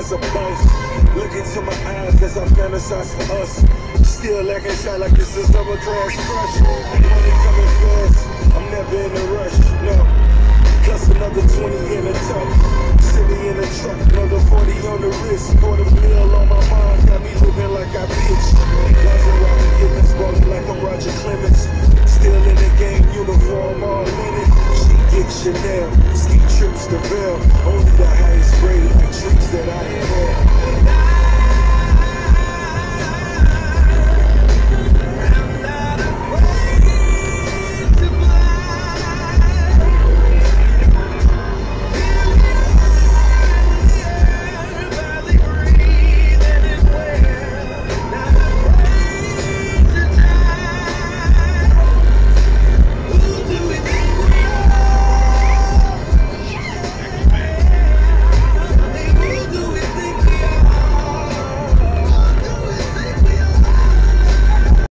as a boss. Look into my eyes as I fantasize for us. Still lacking shot like this is double class crush. Money coming fast, I'm never in a rush, no. Plus another 20 in the tuck. City in the truck, another 40 on the wrist. Quarter mill on my mind, got me living like I bitch. Roger Roger Givens, balling like I'm Roger Clemens. Still in the game, uniform all linen. She gets Chanel, ski trips to Bell. Only the highest